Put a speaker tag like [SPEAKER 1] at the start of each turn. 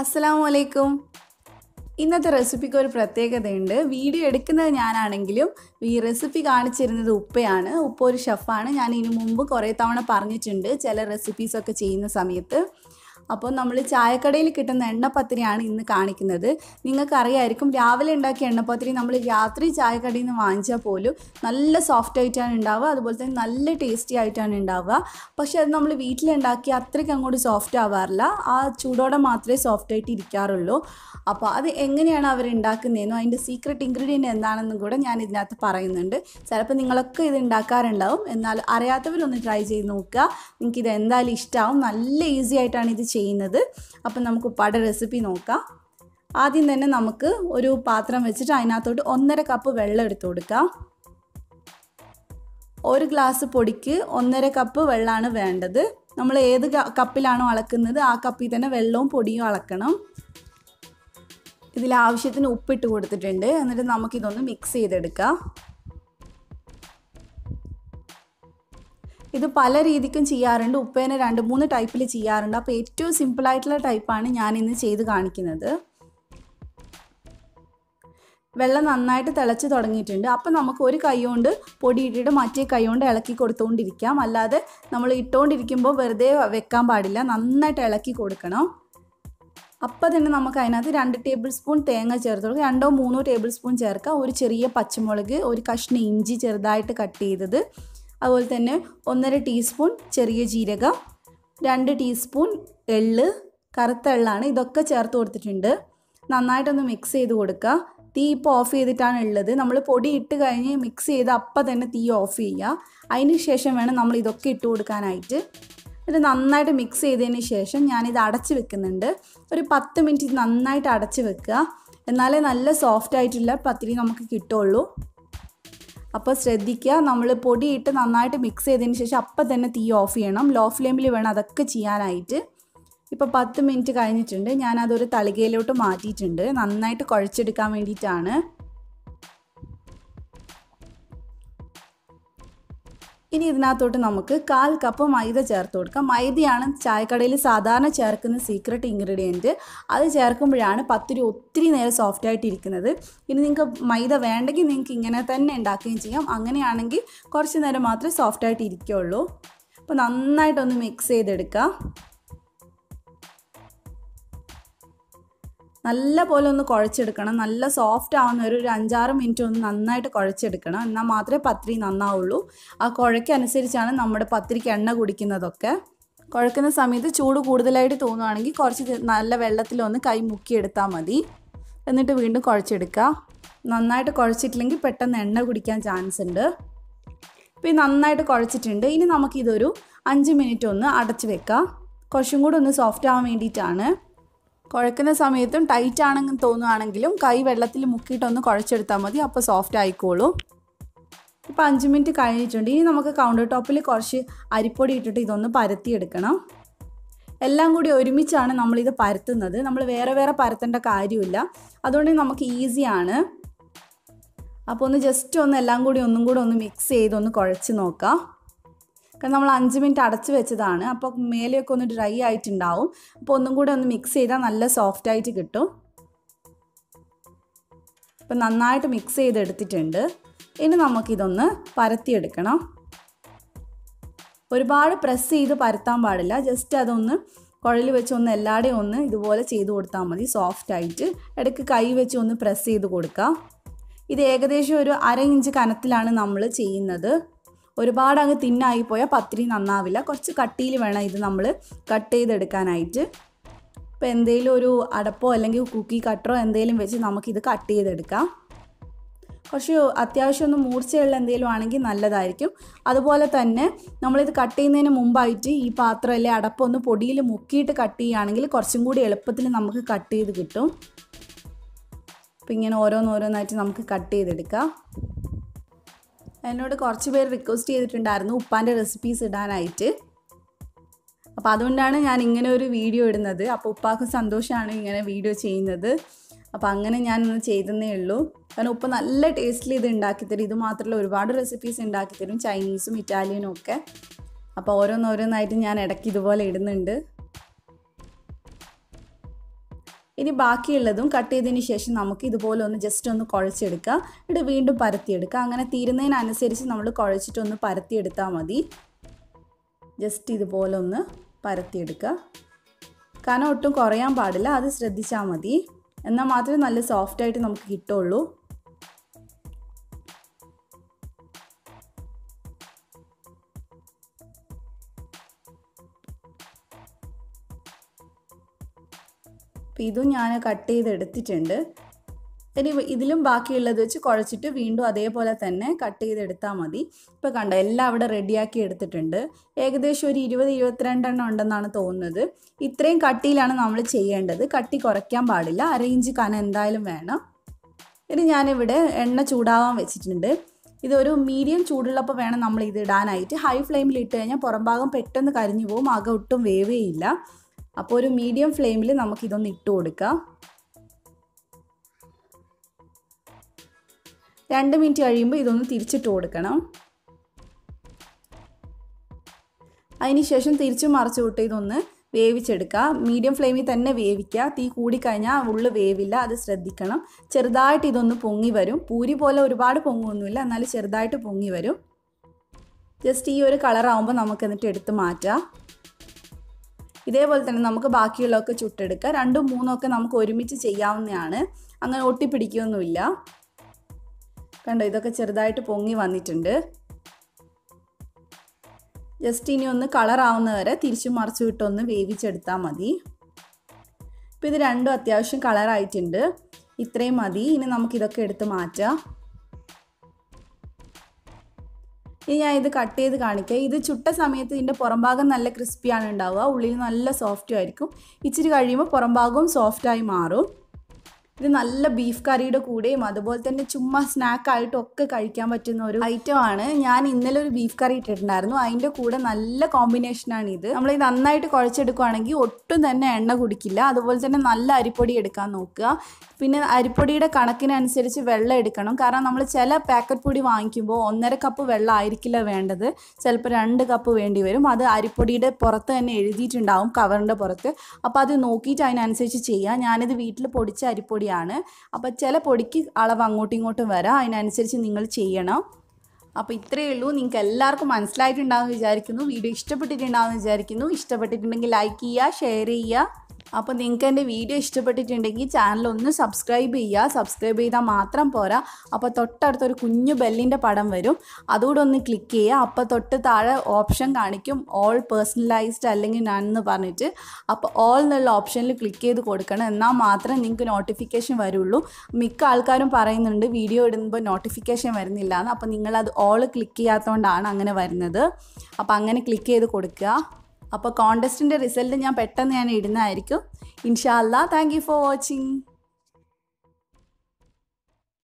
[SPEAKER 1] അസ്സലാമു അലൈക്കും ഇന്നത്തെ റെസിപ്പിക്ക് ഒരു പ്രത്യേകതയുണ്ട്. വീഡിയോ എടുക്കുന്നത് ഞാനാണെങ്കിലും ഈ റെസിപ്പി കാണിച്ചിരുന്നത് ഉപ്പയാണ്. ഉപ്പ ഒരു ഷെഫാണ് ഞാൻ ഇതിനു മുമ്പ് കുറേ തവണ പറഞ്ഞിട്ടുണ്ട് ചില റെസിപ്പീസൊക്കെ ചെയ്യുന്ന സമയത്ത്. അപ്പോൾ നമ്മൾ ചായക്കടയിൽ കിട്ടുന്ന എണ്ണപ്പത്തിരിയാണ് ഇന്ന് കാണിക്കുന്നത്. നിങ്ങൾക്കറിയായിരിക്കും രാവിലെ ഉണ്ടാക്കിയ എണ്ണപ്പത്തിരി നമ്മൾ രാത്രി ചായക്കടയിൽ നിന്ന് വാങ്ങിച്ചാൽ പോലും നല്ല സോഫ്റ്റ് ആയിട്ടാണ് ഉണ്ടാവുക. അതുപോലെ തന്നെ നല്ല ടേസ്റ്റി ആയിട്ടാണ് ഉണ്ടാവുക. പക്ഷേ അത് നമ്മൾ വീട്ടിലുണ്ടാക്കി അത്രയ്ക്ക് അങ്ങോട്ട് സോഫ്റ്റ് ആവാറില്ല. ആ ചൂടോടെ മാത്രമേ സോഫ്റ്റ് ആയിട്ട് ഇരിക്കാറുള്ളൂ. അപ്പോൾ അത് എങ്ങനെയാണ് അവർ ഉണ്ടാക്കുന്നതെന്നും അതിന്റെ സീക്രട്ട് ഇൻഗ്രീഡിയന്റ് എന്താണെന്നും കൂടെ ഞാൻ ഇതിനകത്ത് പറയുന്നുണ്ട്. ചിലപ്പോൾ നിങ്ങളൊക്കെ ഇത് ഉണ്ടാക്കാറുണ്ടാവും. എന്നാൽ അറിയാത്തവരൊന്ന് ട്രൈ ചെയ്ത് നോക്കുക. നിങ്ങൾക്ക് ഇത് എന്തായാലും ഇഷ്ടമാവും നല്ല ഈസി ആയിട്ടാണ് ഇത് അപ്പം നമുക്ക് ഉപ്പാടെ റെസിപ്പി നോക്കാം. ആദ്യം തന്നെ നമുക്ക് ഒരു പാത്രം വെച്ചിട്ട് അതിനകത്തോട്ട് ഒന്നര കപ്പ് വെള്ളം എടുത്തു കൊടുക്കാം. ഒരു ഗ്ലാസ് പൊടിക്ക് ഒന്നര കപ്പ് വെള്ളമാണ് വേണ്ടത്. നമ്മൾ ഏത് കപ്പിലാണോ അളക്കുന്നത് ആ കപ്പിൽ തന്നെ വെള്ളവും പൊടിയും അളക്കണം. ഇതിൽ ആവശ്യത്തിന് ഉപ്പിട്ട് കൊടുത്തിട്ടുണ്ട്. എന്നിട്ട് നമുക്കിതൊന്ന് മിക്സ് ചെയ്തെടുക്കാം. ഇത് പല രീതിക്കും ചെയ്യാറുണ്ട്. ഉപ്പേനെ രണ്ട് മൂന്ന് ടൈപ്പിൽ ചെയ്യാറുണ്ട്. അപ്പോൾ ഏറ്റവും സിമ്പിളായിട്ടുള്ള ടൈപ്പാണ് ഞാൻ ഇന്ന് ചെയ്ത് കാണിക്കുന്നത്. വെള്ളം നന്നായിട്ട് തിളച്ച് തുടങ്ങിയിട്ടുണ്ട്. അപ്പം നമുക്ക് ഒരു കൈ കൊണ്ട് പൊടി ഇട്ടിട്ട് മറ്റേ കൈ കൊണ്ട് ഇളക്കി കൊടുത്തുകൊണ്ടിരിക്കാം അല്ലാതെ നമ്മൾ ഇട്ടുകൊണ്ടിരിക്കുമ്പോൾ വെറുതെ വെക്കാൻ പാടില്ല. നന്നായിട്ട് ഇളക്കി കൊടുക്കണം. അപ്പോൾ തന്നെ നമുക്ക് അതിനകത്ത് രണ്ട് ടേബിൾ സ്പൂൺ തേങ്ങ ചേർത്ത് കൊടുക്കുക രണ്ടോ മൂന്നോ ടേബിൾ സ്പൂൺ ചേർക്കുക ഒരു ചെറിയ പച്ചമുളക് ഒരു കഷ്ണം ഇഞ്ചി ചെറുതായിട്ട് കട്ട് ചെയ്തത്. അതുപോലെ തന്നെ ഒന്നര ടീസ്പൂൺ ചെറിയ ജീരകം രണ്ട് ടീസ്പൂൺ എള്ള് കറുത്ത എള്ളാണ്. ഇതൊക്കെ ചേർത്ത് കൊടുത്തിട്ടുണ്ട്. നന്നായിട്ടൊന്ന് മിക്സ് ചെയ്ത് കൊടുക്കുക. തീ ഇപ്പോൾ ഓഫ് ചെയ്തിട്ടാണ് ഉള്ളത്. നമ്മൾ പൊടി ഇട്ട് കഴിഞ്ഞ് മിക്സ് ചെയ്ത് അപ്പം തന്നെ തീ ഓഫ് ചെയ്യുക. അതിന് ശേഷം വേണം നമ്മൾ ഇതൊക്കെ ഇട്ട് കൊടുക്കാനായിട്ട്. ഇത് നന്നായിട്ട് മിക്സ് ചെയ്തതിന് ശേഷം ഞാനിത് അടച്ച് വെക്കുന്നുണ്ട്. ഒരു പത്ത് മിനിറ്റ് നന്നായിട്ട് അടച്ച് വെക്കുക. എന്നാലേ നല്ല സോഫ്റ്റ് ആയിട്ടുള്ള പത്തിരി നമുക്ക് കിട്ടുള്ളൂ. അപ്പോൾ ശ്രദ്ധിക്കുക. നമ്മൾ പൊടിയിട്ട് നന്നായിട്ട് മിക്സ് ചെയ്തതിന് ശേഷം അപ്പം തന്നെ തീ ഓഫ് ചെയ്യണം. ലോ ഫ്ലെയിമിൽ വേണം അതൊക്കെ ചെയ്യാനായിട്ട്. ഇപ്പോൾ പത്ത് മിനിറ്റ് കഴിഞ്ഞിട്ടുണ്ട്. ഞാനതൊരു തളികയിലോട്ട് മാറ്റിയിട്ടുണ്ട്. നന്നായിട്ട് കുഴച്ചെടുക്കാൻ വേണ്ടിയിട്ടാണ്. ഇനി ഇതിനകത്തോട്ട് നമുക്ക് കാൽ കപ്പ് മൈദ ചേർത്ത് കൊടുക്കാം. മൈദയാണ് ചായക്കടയിൽ സാധാരണ ചേർക്കുന്ന സീക്രട്ട് ഇൻഗ്രീഡിയന്റ് അത് ചേർക്കുമ്പോഴാണ് പത്തിരി ഒത്തിരി നേരം സോഫ്റ്റ് ആയിട്ട് ഇരിക്കുന്നത്. ഇനി നിങ്ങൾക്ക് മൈദ വേണ്ടെങ്കിൽ നിങ്ങൾക്ക് ഇങ്ങനെ തന്നെ ഉണ്ടാക്കുകയും ചെയ്യാം. അങ്ങനെയാണെങ്കിൽ കുറച്ച് നേരം മാത്രമേ സോഫ്റ്റ് ആയിട്ട് ഇരിക്കുകയുള്ളൂ. അപ്പോൾ നന്നായിട്ടൊന്ന് മിക്സ് ചെയ്തെടുക്കുക നല്ല പോലെ ഒന്ന് കുഴച്ചെടുക്കണം. നല്ല സോഫ്റ്റ് ആവുന്ന ഒരു ഒരു അഞ്ചാറ് മിനിറ്റ് ഒന്ന് നന്നായിട്ട് കുഴച്ചെടുക്കണം. എന്നാൽ മാത്രമേ പത്രി നന്നാവുള്ളൂ. ആ കുഴക്കനുസരിച്ചാണ് നമ്മുടെ പത്രിക്ക് എണ്ണ കുടിക്കുന്നതൊക്കെ. കുഴക്കുന്ന സമയത്ത് ചൂട് കൂടുതലായിട്ട് തോന്നുവാണെങ്കിൽ കുറച്ച് നല്ല വെള്ളത്തിലൊന്ന് കൈ മുക്കിയെടുത്താൽ മതി. എന്നിട്ട് വീണ്ടും കുഴച്ചെടുക്കുക. നന്നായിട്ട് കുഴച്ചിട്ടില്ലെങ്കിൽ പെട്ടെന്ന് എണ്ണ കുടിക്കാൻ ചാൻസ് ഉണ്ട്. ഇപ്പോൾ നന്നായിട്ട് കുഴച്ചിട്ടുണ്ട്. ഇനി നമുക്കിതൊരു അഞ്ച് മിനിറ്റ് ഒന്ന് അടച്ച് വെക്കാം. കുറച്ചും കൂടെ ഒന്ന് സോഫ്റ്റ് ആവാൻ വേണ്ടിയിട്ടാണ്. കുഴക്കുന്ന സമയത്തും ടൈറ്റ് ആണെന്ന് തോന്നുകയാണെങ്കിലും കൈ വെള്ളത്തിൽ മുക്കിയിട്ടൊന്ന് കുഴച്ചെടുത്താൽ മതി. അപ്പോൾ സോഫ്റ്റ് ആയിക്കോളും. ഇപ്പോൾ അഞ്ച് മിനിറ്റ് കഴിഞ്ഞിട്ടുണ്ട്. ഇനി നമുക്ക് കൗണ്ടർ ടോപ്പിൽ കുറച്ച് അരിപ്പൊടി ഇട്ടിട്ട് ഇതൊന്ന് പരത്തിയെടുക്കണം. എല്ലാം കൂടി ഒരുമിച്ചാണ് നമ്മളിത് പരത്തുന്നത്. നമ്മൾ വേറെ വേറെ പരത്തേണ്ട കാര്യമില്ല. അതുകൊണ്ട് നമുക്ക് ഈസിയാണ് അപ്പോൾ ഒന്ന് ജസ്റ്റ് ഒന്ന് എല്ലാം കൂടി ഒന്നും കൂടി ഒന്ന് മിക്സ് ചെയ്ത് ഒന്ന് കുഴച്ച് നോക്കാം. കാരണം നമ്മൾ അഞ്ച് മിനിറ്റ് അടച്ച് വെച്ചതാണ്. അപ്പോൾ മേലെയൊക്കെ ഒന്ന് ഡ്രൈ ആയിട്ടുണ്ടാവും. അപ്പോൾ ഒന്നും കൂടെ ഒന്ന് മിക്സ് ചെയ്താൽ നല്ല സോഫ്റ്റ് ആയിട്ട് കിട്ടും. അപ്പം നന്നായിട്ട് മിക്സ് ചെയ്തെടുത്തിട്ടുണ്ട്. ഇനി നമുക്കിതൊന്ന് പരത്തിയെടുക്കണം. ഒരുപാട് പ്രസ് ചെയ്ത് പരത്താൻ പാടില്ല. ജസ്റ്റ് അതൊന്ന് കുഴലിൽ വെച്ച് ഒന്ന് എല്ലാടെയും ഒന്ന് ഇതുപോലെ ചെയ്ത് കൊടുത്താൽ മതി. സോഫ്റ്റ് ആയിട്ട്. ഇടയ്ക്ക് കൈ വെച്ച് ഒന്ന് പ്രസ് ചെയ്ത് കൊടുക്കുക ഇത് ഏകദേശം ഒരു അര ഇഞ്ച് കനത്തിലാണ് നമ്മൾ ചെയ്യുന്നത്. ഒരുപാട് അങ്ങ് തിന്നായി പോയാൽ പത്തിരി നന്നാവില്ല. കുറച്ച് കട്ടിയിൽ വേണം ഇത് നമ്മൾ കട്ട് ചെയ്തെടുക്കാനായിട്ട്. ഇപ്പോൾ എന്തെങ്കിലും ഒരു അടപ്പോ അല്ലെങ്കിൽ കുക്കി കട്ടറോ എന്തെങ്കിലും വെച്ച് നമുക്കിത് കട്ട് ചെയ്തെടുക്കാം. കുറച്ച് അത്യാവശ്യം ഒന്ന് മൂർച്ചയുള്ള എന്തെങ്കിലും ആണെങ്കിൽ നല്ലതായിരിക്കും. അതുപോലെ തന്നെ നമ്മളിത് കട്ട് ചെയ്യുന്നതിന് മുമ്പായിട്ട് ഈ പാത്രം അല്ലെ അടപ്പൊന്ന് പൊടിയിൽ മുക്കിയിട്ട് കട്ട് ചെയ്യുകയാണെങ്കിൽ കുറച്ചും കൂടി എളുപ്പത്തിൽ നമുക്ക് കട്ട് ചെയ്ത് കിട്ടും. അപ്പം ഇങ്ങനെ ഓരോന്നോരോന്നായിട്ട് നമുക്ക് കട്ട് ചെയ്തെടുക്കാം. എന്നോട് കുറച്ച് പേര് റിക്വസ്റ്റ് ചെയ്തിട്ടുണ്ടായിരുന്നു ഉപ്പാന്റെ റെസിപ്പീസ് ഇടാനായിട്ട്. അപ്പോൾ അതുകൊണ്ടാണ് ഞാൻ ഇങ്ങനെ ഒരു വീഡിയോ ഇടുന്നത്. അപ്പോൾ ഉപ്പാക്ക് സന്തോഷമാണ് ഇങ്ങനെ വീഡിയോ ചെയ്യുന്നത്. അപ്പോൾ അങ്ങനെ ഞാനൊന്ന് ചെയ്തെന്നേ ഉള്ളൂ. കാരണം ഉപ്പ നല്ല ടേസ്റ്റിൽ ഇത് ഉണ്ടാക്കിത്തരും ഇത് മാത്രമല്ല ഒരുപാട് റെസിപ്പീസ് ഉണ്ടാക്കിത്തരും ചൈനീസും ഇറ്റാലിയനും ഒക്കെ. അപ്പോൾ ഓരോന്നോരോന്നായിട്ട് ഞാൻ ഇടയ്ക്ക് ഇതുപോലെ ഇടുന്നുണ്ട്. ഇനി ബാക്കിയുള്ളതും കട്ട് ചെയ്തതിന് ശേഷം നമുക്ക് ഇതുപോലെ ഒന്ന് ജസ്റ്റ് ഒന്ന് കുഴച്ചെടുക്കുക എന്നിട്ട് വീണ്ടും പരത്തിയെടുക്കുക അങ്ങനെ തീരുന്നതിനനുസരിച്ച് നമ്മൾ കുഴച്ചിട്ടൊന്ന് പരത്തിയെടുത്താൽ മതി. ജസ്റ്റ് ഇതുപോലെ ഒന്ന് പരത്തിയെടുക്കുക കനം ഒട്ടും കുറയാൻ പാടില്ല. അത് ശ്രദ്ധിച്ചാൽ മതി. എന്നാൽ മാത്രമേ നല്ല സോഫ്റ്റായിട്ട് നമുക്ക് കിട്ടുള്ളൂ. അപ്പോൾ ഇതും ഞാൻ കട്ട് ചെയ്തെടുത്തിട്ടുണ്ട്. ഇനി ഇതിലും ബാക്കിയുള്ളത് വെച്ച് കുഴച്ചിട്ട് വീണ്ടും അതേപോലെ തന്നെ കട്ട് ചെയ്തെടുത്താൽ മതി. ഇപ്പോൾ കണ്ട എല്ലാം അവിടെ റെഡിയാക്കി എടുത്തിട്ടുണ്ട്. ഏകദേശം ഒരു ഇരുപത് ഇരുപത്തിരണ്ടെണ്ണം ഉണ്ടെന്നാണ് തോന്നുന്നത്. ഇത്രയും കട്ടിയിലാണ് നമ്മൾ ചെയ്യേണ്ടത്. കട്ടി കുറയ്ക്കാൻ പാടില്ല. അര ഇഞ്ച് കന എന്തായാലും വേണം. ഇനി ഞാനിവിടെ എണ്ണ ചൂടാവാൻ വെച്ചിട്ടുണ്ട്. ഇതൊരു മീഡിയം ചൂടുള്ളപ്പോൾ വേണം നമ്മൾ ഇത് ഇടാനായിട്ട്. ഹൈ ഫ്ലെയിമിൽ ഇട്ട് കഴിഞ്ഞാൽ പുറംഭാഗം പെട്ടെന്ന് കരിഞ്ഞു പോകും ആകെ ഒട്ടും വേവേയില്ല. അപ്പോൾ ഒരു മീഡിയം ഫ്ലെയിമിൽ നമുക്കിതൊന്ന് ഇട്ട് കൊടുക്കാം. രണ്ട് മിനിറ്റ് കഴിയുമ്പോൾ ഇതൊന്ന് തിരിച്ചിട്ട് കൊടുക്കണം. അതിനുശേഷം തിരിച്ചും മറച്ചു വിട്ട് ഇതൊന്ന് വേവിച്ചെടുക്കുക. മീഡിയം ഫ്ലെയിമിൽ തന്നെ വേവിക്കുക. തീ കൂടിക്കഴിഞ്ഞാൽ ഉള്ളു വേവില്ല അത് ശ്രദ്ധിക്കണം. ചെറുതായിട്ട് ഇതൊന്ന് പൊങ്ങി വരും. പൂരി പോലെ ഒരുപാട് പൊങ്ങൊന്നുമില്ല എന്നാലും ചെറുതായിട്ട് പൊങ്ങി വരും. ജസ്റ്റ് ഈ ഒരു കളറാകുമ്പോൾ നമുക്ക് എന്നിട്ട് എടുത്ത് മാറ്റാം. ഇതേപോലെ തന്നെ നമുക്ക് ബാക്കിയുള്ളതൊക്കെ ചുട്ടെടുക്കുക രണ്ടും മൂന്നും ഒക്കെ നമുക്ക് ഒരുമിച്ച് ചെയ്യാവുന്നതാണ്. അങ്ങനെ ഒട്ടിപ്പിടിക്കുകയൊന്നുമില്ല കണ്ടോ ഇതൊക്കെ ചെറുതായിട്ട് പൊങ്ങി വന്നിട്ടുണ്ട്. ജസ്റ്റ് ഇനി ഒന്ന് കളറാവുന്ന വരെ തിരിച്ചു മറിച്ചു വിട്ടൊന്ന് വേവിച്ചെടുത്താൽ മതി. ഇപ്പോൾ ഇത് രണ്ടും അത്യാവശ്യം കളറായിട്ടുണ്ട് ഇത്രയും മതി. ഇനി നമുക്കിതൊക്കെ എടുത്ത് മാറ്റാം. ഇനി ഞാൻ ഇത് കട്ട് ചെയ്ത് കാണിക്കാം. ഇത് ചുട്ട സമയത്ത് ഇതിന്റെ പുറംഭാഗം നല്ല ക്രിസ്പിയാണ് ഉണ്ടാവുക. ഉള്ളിൽ നല്ല സോഫ്റ്റും ആയിരിക്കും. ഇച്ചിരി കഴിയുമ്പോൾ പുറംഭാഗവും സോഫ്റ്റായി മാറും. ഇത് നല്ല ബീഫ് കറിയുടെ കൂടെയും അതുപോലെ തന്നെ ചുമ്മാ സ്നാക്കായിട്ടും ഒക്കെ കഴിക്കാൻ പറ്റുന്ന ഒരു ഐറ്റം ആണ്. ഞാൻ ഇന്നലെ ഒരു ബീഫ് കറി ഇട്ടിട്ടുണ്ടായിരുന്നു. അതിന്റെ കൂടെ നല്ല കോമ്പിനേഷനാണ് ഇത്. നമ്മൾ ഇത് നന്നായിട്ട് കുഴച്ചെടുക്കുകയാണെങ്കിൽ ഒട്ടും തന്നെ എണ്ണ കുടിക്കില്ല. അതുപോലെ തന്നെ നല്ല അരിപ്പൊടി എടുക്കാൻ നോക്കുക. പിന്നെ അരിപ്പൊടിയുടെ കണക്കിനനുസരിച്ച് വെള്ളം എടുക്കണം. കാരണം നമ്മൾ ചില പാക്കറ്റ് പൊടി വാങ്ങിക്കുമ്പോൾ ഒന്നര കപ്പ് വെള്ളം ആയിരിക്കില്ല വേണ്ടത്. ചിലപ്പോൾ രണ്ട് കപ്പ് വേണ്ടി വരും. അത് അരിപ്പൊടിയുടെ പുറത്ത് തന്നെ എഴുതിയിട്ടുണ്ടാവും കവറിന്റെ പുറത്ത്. അപ്പോൾ അത് നോക്കിയിട്ട് അതിനനുസരിച്ച് ചെയ്യുക ഞാനിത് വീട്ടിൽ പൊടിച്ച അരിപ്പൊടിയാണ് അപ്പോൾ ചില പൊടിക്ക് അളവ് അങ്ങോട്ടും ഇങ്ങോട്ടും വരാം. അതിനനുസരിച്ച് നിങ്ങൾ ചെയ്യണം. അപ്പോൾ ഇത്രയേ ഉള്ളൂ. നിങ്ങൾക്ക് എല്ലാവർക്കും മനസ്സിലായിട്ടുണ്ടാകുമെന്ന് വിചാരിക്കുന്നു. വീഡിയോ ഇഷ്ടപ്പെട്ടിട്ടുണ്ടാകുമെന്ന് വിചാരിക്കുന്നു. ഇഷ്ടപ്പെട്ടിട്ടുണ്ടെങ്കിൽ ലൈക്ക് ചെയ്യുക ഷെയർ ചെയ്യുക. അപ്പോൾ നിങ്ങൾക്ക് എന്റെ വീഡിയോ ഇഷ്ടപ്പെട്ടിട്ടുണ്ടെങ്കിൽ ചാനൽ ഒന്ന് സബ്സ്ക്രൈബ് ചെയ്യുക. സബ്സ്ക്രൈബ് ചെയ്താൽ മാത്രം പോരാ. അപ്പോൾ തൊട്ടടുത്തൊരു കുഞ്ഞു ബെല്ലിന്റെ പടം വരും. അതുകൂടെ ഒന്ന് ക്ലിക്ക് ചെയ്യുക. അപ്പോൾ തൊട്ട് താഴെ ഓപ്ഷൻ കാണിക്കും. ഓൾ പേഴ്സണലൈസ്ഡ് അല്ലെങ്കിൽ നൺ എന്ന് പറഞ്ഞിട്ട്. അപ്പോൾ ഓൾ എന്നുള്ള ഓപ്ഷനിൽ ക്ലിക്ക് ചെയ്ത് കൊടുക്കണം. എന്നാൽ മാത്രമേ നിങ്ങൾക്ക് നോട്ടിഫിക്കേഷൻ വരുള്ളൂ. മിക്ക ആൾക്കാരും പറയുന്നുണ്ട് വീഡിയോ ഇടുമ്പോൾ നോട്ടിഫിക്കേഷൻ വരുന്നില്ല എന്ന്. അപ്പോൾ നിങ്ങളത് ഓൾ ക്ലിക്ക് ചെയ്യാത്തതുകൊണ്ടാണ് അങ്ങനെ വരുന്നത്. അപ്പോൾ അങ്ങനെ ക്ലിക്ക് ചെയ്ത് കൊടുക്കുക. അപ്പോൾ കോണ്ടസ്റ്റിന്റെ റിസൾട്ട് ഞാൻ പെട്ടെന്ന് ഞാൻ ഇടുന്നതായിരിക്കും. ഇൻഷാ താങ്ക് യു ഫോർ വാച്ചിങ്